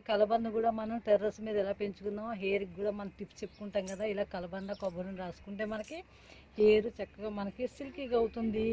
కలబంద కూడా మనం టెర్రస్ మీద ఎలా పెంచుకుందాం హెయిర్కి కూడా మనం టిప్స్ చెప్పుకుంటాం కదా ఇలా కలబంద కొబ్బరిని రాసుకుంటే మనకి హెయిర్ చక్కగా మనకి సిల్కీగా అవుతుంది.